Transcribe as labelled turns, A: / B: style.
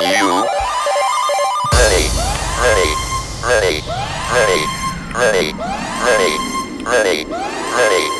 A: you ready, ready, ready, ready, ready, ready, ready, ready.